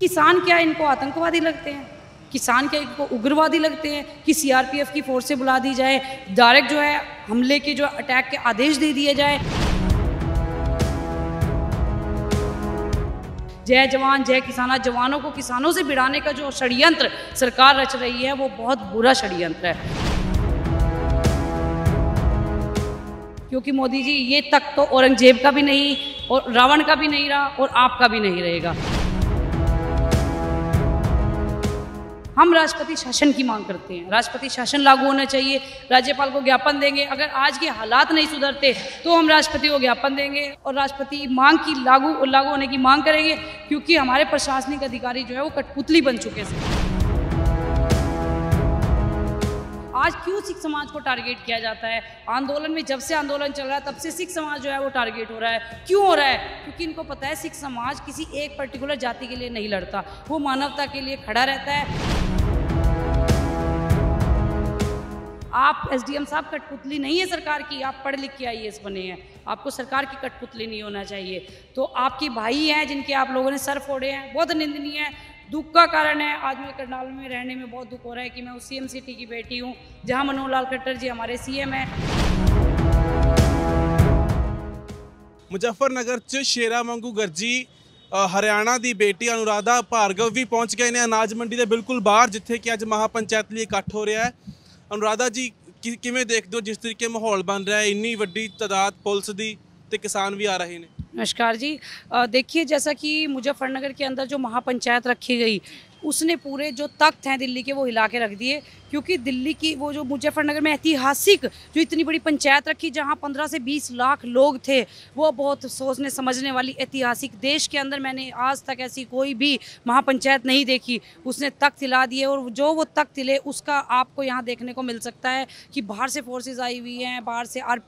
किसान क्या इनको आतंकवादी लगते हैं? किसान क्या इनको उग्रवादी लगते हैं? कि सीआरपीएफ की फोर्स से बुला दी जाए? डायरेक्ट जो है, हमले के जो अटैक के आदेश दे दिए जाए? जय जवान, जय किसाना। जवानों को किसानों से भिड़ाने का जो षड्यंत्र सरकार रच रही है, वो बहुत बुरा षड्यंत्र है। क्योंकि मोदी जी, ये तक तो औरंगज़ेब का भी नहीं, और रावण का भी नहीं रहा, और आपका भी नहीं रहेगा। हम राष्ट्रपति शासन की मांग करते हैं। राष्ट्रपति शासन लागू होना चाहिए। राज्यपाल को ज्ञापन देंगे। अगर आज के हालात नहीं सुधरते तो हम राष्ट्रपति को ज्ञापन देंगे और राष्ट्रपति मांग की लागू लागू होने की मांग करेंगे, क्योंकि हमारे प्रशासनिक अधिकारी जो है वो कठपुतली बन चुके हैं। आज क्यों सिख समाज को टारगेट किया जाता है? आंदोलन में जब से आंदोलन चल रहा है, तब से सिख समाज जो है वो टारगेट हो रहा है। क्यों हो रहा है? क्योंकि इनको पता है सिख समाज किसी एक पर्टिकुलर जाति के लिए नहीं लड़ता। वो मानवता के लिए खड़ा रहता है। आप एसडीएम साहब कठपुतली नहीं है सरकार की आप पढ़ लिख के आई बने हैं आपको सरकार की कठपुतली नहीं होना चाहिए तो आपके भाई हैं जिनके आप लोगों ने सर फोड़े हैं बहुत निंदनीय है दुख का कारण है आज मैं करनाल में रहने में बहुत दुख हो रहा है कि मैं उस सी सिटी की बेटी हूँ जहाँ मनोहर लाल खट्टर जी हमारे सीएम हैं ਮੁਜ਼ੱਫਰਨਗਰ ਚ ਸ਼ੇਰਾ ਵਾਂਗੂ ਗਰਜੀ ਅ, ਹਰਿਆਣਾ ਦੀ ਬੇਟੀ ਅਨੁਰਾਧਾ ਭਾਰਗਵ ਵੀ ਪਹੁੰਚ ਗਏ ਨੇ ਅਨਾਜ ਮੰਡੀ ਦੇ ਬਿਲਕੁਲ ਬਾਹਰ ਜਿੱਥੇ ਕਿ ਅੱਜ ਮਹਾਪੰਚਾਇਤ ਲਈ ਇਕੱਠ ਹੋ ਰਿਹਾ ਹੈ ਅਨੁਰਾਧਾ ਜੀ ਕਿ- ਕਿਵੇਂ ਦੇਖਦੇ ਹੋ ਜਿਸ ਤਰੀਕੇ ਮਾਹੌਲ ਬਣ ਰਿਹਾ ਹੈ ਇੰਨੀ ਵੱਡੀ ਤਾਦਾਦ ਪੁਲਿਸ ਦੀ ਤੇ ਕਿਸਾਨ ਵੀ ਆ ਰਹੇ ਨੇ नमस्कार जी अ, देखिए जैसा कि मुजफ्फरनगर के अंदर जो महापंचायत रखी गई उसने पूरे जो तख्त हैं दिल्ली के वो हिला के रख दिए क्योंकि दिल्ली की वो जो मुजफ्फरनगर में ऐतिहासिक जो इतनी बड़ी पंचायत रखी जहाँ पंद्रह से बीस लाख लोग थे, वो बहुत सोचने समझने वाली ऐतिहासिक देश के अंदर मैंने आज तक ऐसी कोई भी महापंचायत नहीं देखी। उसने तख्त हिला दिए और जो वो तख्त हिले, उसका आपको यहाँ देखने को मिल सकता है कि बाहर से फोर्सेज आई हुई हैं, बाहर से R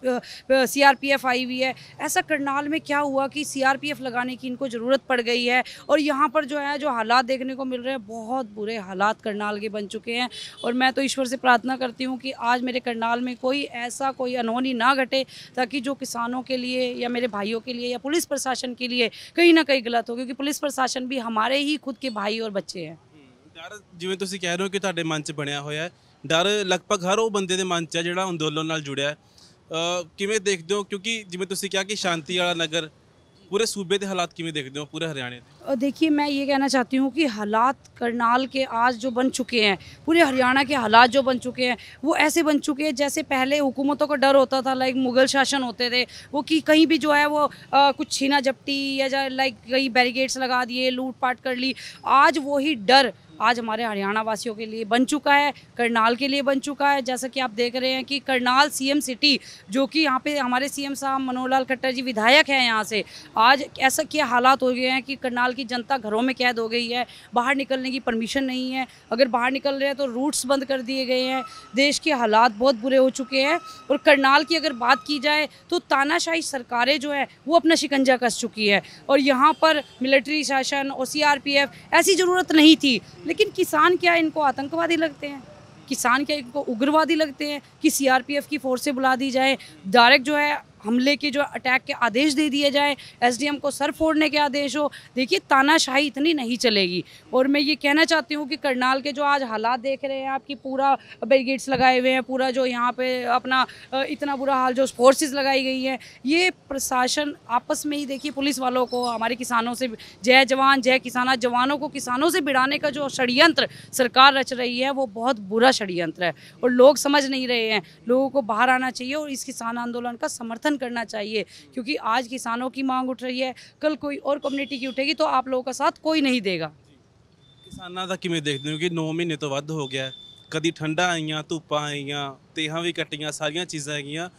C R P F I हुई है। ऐसा करनाल में क्या हुआ कि सी आर पी एफ़ लगाने की इनको ज़रूरत पड़ गई है और यहाँ पर जो है, जो हालात देखने को मिल रहे हैं, बहुत बुरे हालात करनाल के बन चुके हैं और मैं तो ईश्वर से प्रार्थना करती हूँ कि आज मेरे करनाल में कोई ऐसा कोई अनहोनी ना घटे ताकि जो किसानों के लिए या मेरे भाइयों के लिए या पुलिस प्रशासन के लिए कहीं ना कहीं गलत हो क्योंकि पुलिस प्रशासन भी हमारे ही खुद के भाई और बच्चे हैं ਡਰ ਜਿਵੇਂ ਤੁਸੀਂ ਕਹਿ ਰਹੇ ਹੋ ਕਿ ਤੁਹਾਡੇ ਮਨ 'ਚ ਬਣਿਆ ਹੋਇਆ ਹੈ ਡਰ ਲਗਭਗ ਹਰ ਉਹ ਬੰਦੇ ਦੇ ਮਨ 'ਚ ਹੈ ਜਿਹੜਾ ਅੰਦੋਲਨ ਨਾਲ ਜੁੜਿਆ ਹੈ ਅ, ਕਿਵੇਂ ਦੇਖਦੇ ਹੋ ਕਿਉਂਕਿ ਜਿਵੇਂ ਤੁਸੀਂ ਕਿਹਾ ਕਿ ਸ਼ਾਂਤੀ ਵਾਲਾ ਨਗਰ ਪੂਰੇ ਸੂਬੇ ਦੇ ਹਾਲਾਤ ਕਿਵੇਂ ਦੇਖਦੇ ਹੋ ਪੂਰੇ ਹਰਿਆਣੇ ਦੇ और देखिए मैं ये कहना चाहती हूँ कि हालात करनाल के आज जो बन चुके हैं पूरे हरियाणा के हालात जो बन चुके हैं वो ऐसे बन चुके हैं जैसे पहले हुकूमतों का डर होता था लाइक मुगल शासन होते थे वो कि कहीं भी जो है वो अ, कुछ छीना झपटी या लाइक कहीं बैरिकेड्स लगा दिए लूट पाट कर ली आज वही डर आज हमारे हरियाणा वासियों के लिए बन चुका है, करनाल के लिए बन चुका है। जैसा कि आप देख रहे हैं कि करनाल सीएम सिटी जो कि यहाँ पे हमारे सीएम साहब मनोहर लाल खट्टर जी विधायक हैं यहाँ से, आज ऐसा क्या हालात हो गए हैं कि करनाल की जनता घरों में कैद हो गई है, बाहर निकलने की परमिशन नहीं है, अगर बाहर निकल रहे हैं तो रूट्स बंद कर दिए गए हैं। देश के हालात बहुत बुरे हो चुके हैं और करनाल की अगर बात की जाए तो तानाशाही सरकारें जो है, वो अपना शिकंजा कस चुकी है। और यहाँ पर मिलिट्री शासन और सीआरपीएफ ऐसी ज़रूरत नहीं थी लेकिन किसान क्या इनको आतंकवादी लगते हैं? किसान क्या इनको उग्रवादी लगते हैं कि सीआरपीएफ की फोर्स से बुला दी जाए? डायरेक्ट जो है हमले के जो अटैक के आदेश दे दिए जाए, एसडीएम को सर फोड़ने के आदेश हो, देखिए तानाशाही इतनी नहीं चलेगी। और मैं ये कहना चाहती हूँ कि करनाल के जो आज हालात देख रहे हैं आपकी पूरा बैरिगेड्स लगाए हुए हैं, पूरा जो यहाँ पे अपना इतना बुरा हाल जो फोर्सेस लगाई गई हैं, ये प्रशासन आपस में ही देखिए पुलिस वालों को, हमारे किसानों से, जय जवान, जय किसाना, जवानों को किसानों से भिड़ाने का जो षडयंत्र सरकार रच रही है, वो बहुत बुरा षडयंत्र है। और लोग समझ नहीं रहे हैं, लोगों को बाहर आना चाहिए और इस किसान आंदोलन का समर्थन करना चाहिए क्योंकि आज किसानों की मांग उठ रही है कल कोई और कम्युनिटी की उठेगी तो आप लोगों का साथ कोई नहीं देगा ਕਿਸਾਨਾਂ ਦਾ ਕਿਵੇਂ ਦੇਖਦੇ ਹੋ ਕਿ 9 ਮਹੀਨੇ ਤੋਂ ਵੱਧ ਹੋ ਗਿਆ ਹੈ। ਕਦੀ ਠੰਡਾਂ ਆਈਆਂ ਧੁੱਪਾਂ ਆਈਆਂ ਤੇਹਾਂ ਵੀ ਕੱਟੀਆਂ ਸਾਰੀਆਂ ਚੀਜ਼ਾਂ ਹੈਗੀਆਂ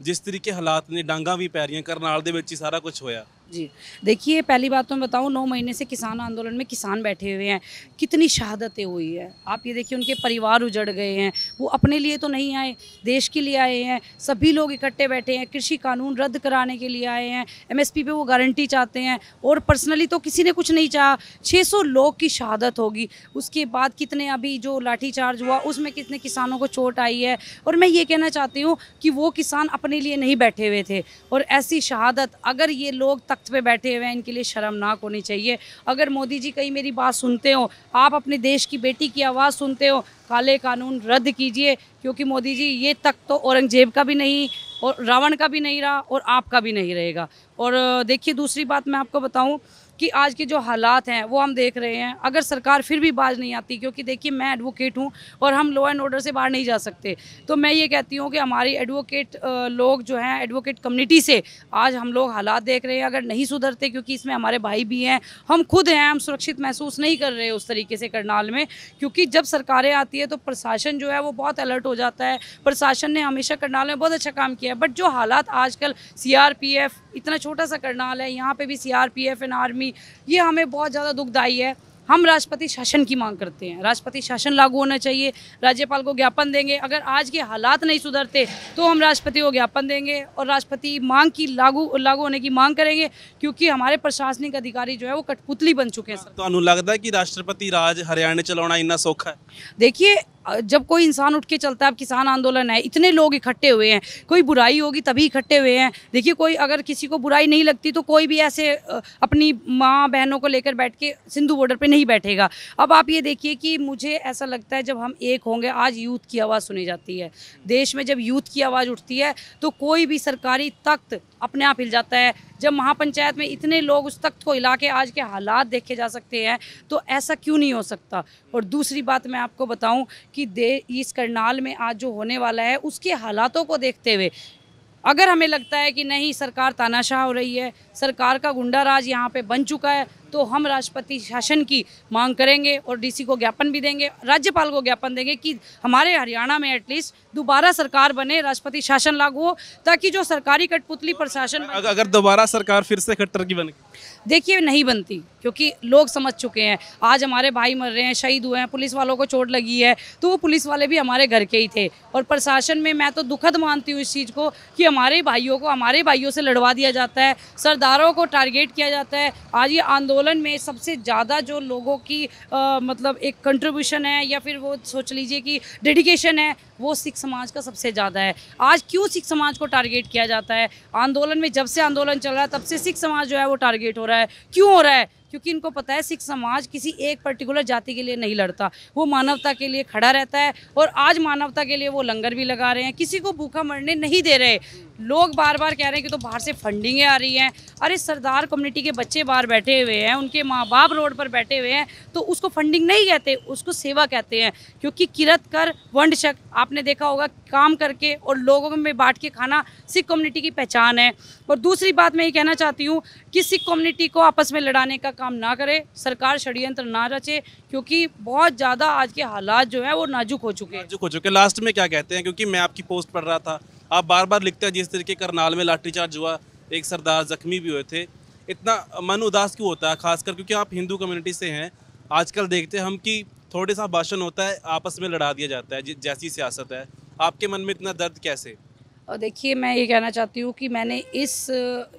ਜਿਸ ਤਰੀਕੇ ਹਾਲਾਤ ਨੇ ਡਾਂਗਾ ਵੀ ਪੈ ਰਹੀਆਂ ਕਰਨਾਲ ਦੇ ਵਿੱਚ ਹੀ ਸਾਰਾ ਕੁਝ ਹੋਇਆ जी। देखिए, पहली बात तो मैं बताऊँ, नौ महीने से किसान आंदोलन में किसान बैठे हुए हैं। कितनी शहादतें हुई है। आप ये देखिए, उनके परिवार उजड़ गए हैं। वो अपने लिए तो नहीं आए, देश के लिए आए हैं। सभी लोग इकट्ठे बैठे हैं, कृषि कानून रद्द कराने के लिए आए हैं। एमएसपी पे वो गारंटी चाहते हैं और पर्सनली तो किसी ने कुछ नहीं चाहा। 600 लोग की शहादत होगी। उसके बाद कितने अभी जो लाठीचार्ज हुआ, उसमें कितने किसानों को चोट आई है? और मैं ये कहना चाहती हूँ कि वो किसान अपने लिए नहीं बैठे हुए थे। और ऐसी शहादत, अगर ये लोग तक तख्त पे बैठे हुए हैं, इनके लिए शर्मनाक होनी चाहिए। अगर मोदी जी कहीं मेरी बात सुनते हो, आप अपने देश की बेटी की आवाज़ सुनते हो, काले कानून रद्द कीजिए, क्योंकि मोदी जी, ये तक तो औरंगज़ेब का भी नहीं, और रावण का भी नहीं रहा, और आपका भी नहीं रहेगा। और देखिए, दूसरी बात मैं आपको बताऊँ कि आज के जो हालात हैं, वो हम देख रहे हैं। अगर सरकार फिर भी बाज नहीं आती, क्योंकि देखिए मैं एडवोकेट हूँ और हम लॉ एंड ऑर्डर से बाहर नहीं जा सकते। तो मैं ये कहती हूँ कि हमारी एडवोकेट लोग जो हैं एडवोकेट कम्युनिटी से आज हम लोग हालात देख रहे हैं। अगर नहीं सुधरते, क्योंकि इसमें हमारे भाई भी हैं, हम खुद हैं, हम सुरक्षित महसूस नहीं कर रहे उस तरीके से करनाल में, क्योंकि जब सरकारें आती है तो प्रशासन जो है, वो बहुत अलर्ट हो जाता है। प्रशासन ने हमेशा करनाल में बहुत अच्छा काम किया है। बट जो हालात आजकल सी इतना छोटा सा करनाल है, यहाँ पे भी सी आर एंड आर्मी ये हमें बहुत ज़्यादा दुखदाई है। हम राष्ट्रपति शासन की मांग करते हैं। राष्ट्रपति शासन लागू होना चाहिए। राज्यपाल को ज्ञापन देंगे। अगर आज के हालात नहीं सुधरते तो हम राष्ट्रपति को ज्ञापन देंगे और राष्ट्रपति मांग की लागू लागू होने की मांग करेंगे क्योंकि हमारे प्रशासनिक अधिकारी जो है वो कठपुतली बन चुके हैं तो लगता है कि राष्ट्रपति राज हरियाणा चलाना इतना सौखा है? देखिए जब कोई इंसान उठ के चलता है, अब किसान आंदोलन है, इतने लोग इकट्ठे हुए हैं, कोई बुराई होगी तभी इकट्ठे हुए हैं। देखिए, कोई अगर किसी को बुराई नहीं लगती तो कोई भी ऐसे अपनी माँ बहनों को लेकर बैठ के सिंधु बॉर्डर पर नहीं बैठेगा। अब आप ये देखिए कि मुझे ऐसा लगता है जब हम एक होंगे, आज यूथ की आवाज़ सुनी जाती है। देश में जब यूथ की आवाज़ उठती है तो कोई भी सरकारी तख्त अपने आप हिल जाता है। जब महापंचायत में इतने लोग उस तख्त को इलाके आज के हालात देखे जा सकते हैं तो ऐसा क्यों नहीं हो सकता? और दूसरी बात मैं आपको बताऊँ कि दे, इस करनाल में आज जो होने वाला है, उसके हालातों को देखते हुए, अगर हमें लगता है कि नहीं, सरकार तानाशाह हो रही है, सरकार का गुंडा राज यहाँ पर बन चुका है तो हम राष्ट्रपति शासन की मांग करेंगे और डीसी को ज्ञापन भी देंगे राज्यपाल को ज्ञापन देंगे कि हमारे हरियाणा में एटलीस्ट दोबारा सरकार बने राष्ट्रपति शासन लागू हो ताकि जो सरकारी कठपुतली प्रशासन अगर दोबारा सरकार फिर से खट्टर की बने देखिए नहीं बनती। क्योंकि लोग समझ चुके हैं। आज हमारे भाई मर रहे हैं शहीद हुए हैं पुलिस वालों को चोट लगी है तो वो पुलिस वाले भी हमारे घर के ही थे। और प्रशासन में मैं तो दुखद मानती हूँ इस चीज़ को कि हमारे भाइयों को हमारे भाइयों से लड़वा दिया जाता है सरदारों को टारगेट किया जाता है। आज ये आंदोलन में सबसे ज़्यादा जो लोगों की आ, मतलब एक कंट्रीब्यूशन है या फिर वो सोच लीजिए कि डेडिकेशन है वो सिख समाज का सबसे ज़्यादा है। आज क्यों सिख समाज को टारगेट किया जाता है? आंदोलन में जब से आंदोलन चल रहा है तब से सिख समाज जो है वो टारगेट हो रहा है। क्यों हो रहा है? क्योंकि इनको पता है सिख समाज किसी एक पर्टिकुलर जाति के लिए नहीं लड़ता। वो मानवता के लिए खड़ा रहता है और आज मानवता के लिए वो लंगर भी लगा रहे हैं। किसी को भूखा मरने नहीं दे रहे। लोग बार बार कह रहे हैं कि तो बाहर से फंडिंगें आ रही हैं। अरे, सरदार कम्युनिटी के बच्चे बाहर बैठे हुए हैं, उनके माँ बाप रोड पर बैठे हुए हैं तो उसको फंडिंग नहीं कहते, उसको सेवा कहते हैं। क्योंकि किरत कर, वंड शक, आपने देखा होगा काम करके और लोगों में बांट के खाना सिख कम्युनिटी की पहचान है। और दूसरी बात मैं ये कहना चाहती हूँ कि सिख कम्युनिटी को आपस में लड़ाने का काम ना करे, सरकार षड्यंत्र ना रचे, क्योंकि बहुत ज़्यादा आज के हालात जो है वो नाजुक हो चुके हैं। नाजुक हो चुके लास्ट में क्या कहते हैं? क्योंकि मैं आपकी पोस्ट पढ़ रहा था। आप बार बार लिखते हैं, जिस तरीके करनाल में लाठीचार्ज हुआ, एक सरदार जख्मी भी हुए थे। इतना मन उदास क्यों होता है? खासकर क्योंकि आप हिंदू कम्युनिटी से हैं, आजकल देखते हैं हम कि थोड़े सा भाषण होता है, आपस में लड़ा दिया जाता है, जैसी सियासत है। आपके मन में इतना दर्द कैसे? और देखिए, मैं ये कहना चाहती हूँ कि मैंने इस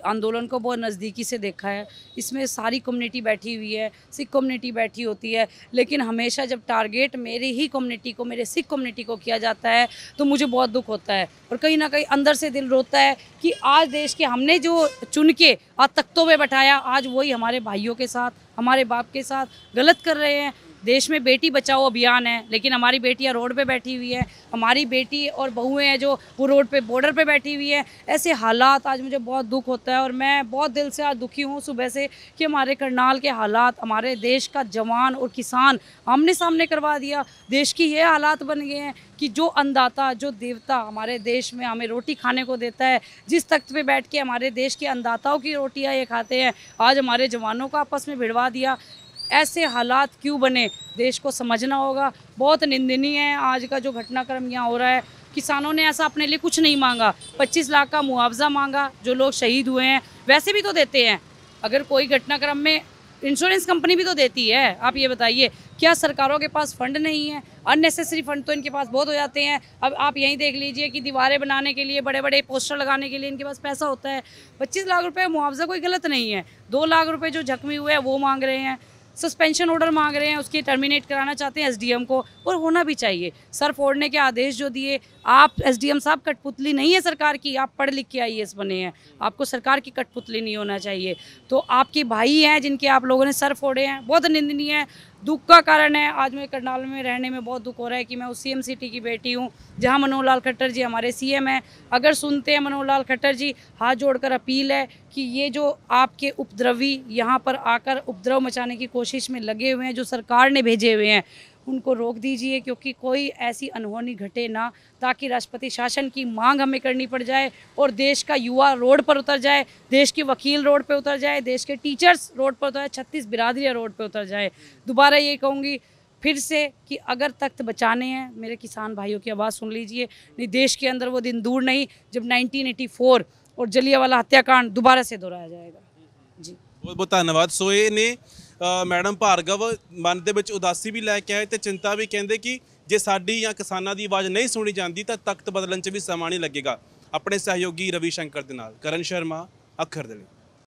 आंदोलन को बहुत नज़दीकी से देखा है। इसमें सारी कम्युनिटी बैठी हुई है सिख कम्युनिटी बैठी होती है, लेकिन हमेशा जब टारगेट मेरी ही कम्युनिटी को, मेरे सिख कम्युनिटी को किया जाता है तो मुझे बहुत दुख होता है। और कहीं ना कहीं अंदर से दिल रोता है कि आज देश के हमने जो चुन के आज तख्तों में बैठाया, आज वही हमारे भाइयों के साथ, हमारे बाप के साथ गलत कर रहे हैं। देश में बेटी बचाओ अभियान है, लेकिन हमारी बेटियाँ रोड पे बैठी हुई है, हमारी बेटी और बहुएँ हैं जो वो रोड पे बॉर्डर पे बैठी हुई है। ऐसे हालात आज मुझे बहुत दुख होता है और मैं बहुत दिल से आज दुखी हूँ सुबह से कि हमारे करनाल के हालात, हमारे देश का जवान और किसान आमने सामने करवा दिया। देश की ये हालात बन गए हैं कि जो अन्नदाता, जो देवता हमारे देश में हमें रोटी खाने को देता है, जिस तख्त पे बैठ के हमारे देश के अन्नदाताओं की रोटियाँ ये खाते हैं, आज हमारे जवानों को आपस में भिड़वा दिया। ऐसे हालात क्यों बने? देश को समझना होगा। बहुत निंदनीय है आज का जो घटनाक्रम यहाँ हो रहा है। किसानों ने ऐसा अपने लिए कुछ नहीं मांगा। 25 लाख का मुआवजा मांगा, जो लोग शहीद हुए हैं, वैसे भी तो देते हैं। अगर कोई घटनाक्रम में इंश्योरेंस कंपनी भी तो देती है। आप ये बताइए, क्या सरकारों के पास फंड नहीं है? अननेसेसरी फंड तो इनके पास बहुत हो जाते हैं। अब आप यहीं देख लीजिए कि दीवारें बनाने के लिए बड़े बड़े पोस्टर लगाने के लिए इनके पास पैसा होता है। पच्चीस लाख रुपये मुआवजा कोई गलत नहीं है। दो लाख रुपये जो जख्मी हुए हैं, वो मांग रहे हैं। सस्पेंशन ऑर्डर मांग रहे हैं, उसकी टर्मिनेट कराना चाहते हैं एसडीएम को, और होना भी चाहिए। सर फोड़ने के आदेश जो दिए, आप एसडीएम साहब कठपुतली नहीं है सरकार की, आप पढ़ लिख के आई बने हैं। आपको सरकार की कठपुतली नहीं होना चाहिए। तो आपके भाई हैं जिनके आप लोगों ने सर फोड़े हैं, बहुत निंदनीय है। दुख का कारण है। आज मैं करनाल में रहने में बहुत दुख हो रहा है कि मैं उस सीएम सिटी की बेटी हूँ, जहाँ मनोहर लाल खट्टर जी हमारे सीएम हैं। अगर सुनते हैं मनोहर लाल खट्टर जी, हाथ जोड़कर अपील है कि ये जो आपके उपद्रवी यहाँ पर आकर उपद्रव मचाने की कोशिश में लगे हुए हैं, जो सरकार ने भेजे हुए हैं उनको रोक दीजिए, क्योंकि कोई ऐसी अनहोनी घटे ना, ताकि राष्ट्रपति शासन की मांग हमें करनी पड़ जाए और देश का युवा रोड पर उतर जाए, देश के वकील रोड पर उतर जाए, देश के टीचर्स रोड पर उतर जाए, छत्तीस बिरादरियाँ रोड पर उतर जाए। दोबारा ये कहूँगी फिर से कि अगर तख्त बचाने हैं, मेरे किसान भाइयों की आवाज़ सुन लीजिए, नहीं देश के अंदर वो दिन दूर नहीं, जब 1984 और जलियावाला हत्याकांड दोबारा से दोहराया जाएगा। जी। बहुत बहुत धन्यवाद सोए ने ਮੈਡਮ ਭਾਰਗਵ ਮਨ ਦੇ ਵਿੱਚ ਉਦਾਸੀ ਵੀ ਲੈ ਕੇ ਆਏ ਤੇ ਚਿੰਤਾ ਵੀ ਕਹਿੰਦੇ ਕਿ ਜੇ ਸਾਡੀ ਜਾਂ ਕਿਸਾਨਾਂ ਦੀ ਆਵਾਜ਼ ਨਹੀਂ ਸੁਣੀ ਜਾਂਦੀ ਤਾਂ ਤਖਤ ਬਦਲਣ 'ਚ ਵੀ ਸਮਾਂ ਨਹੀਂ ਲੱਗੇਗਾ। ਆਪਣੇ ਸਹਿਯੋਗੀ ਰਵੀ ਸ਼ੰਕਰ ਦੇ ਨਾਲ। ਕਰਨ ਸ਼ਰਮਾ, ਅੱਖਰ ਦੇ ਲਈ।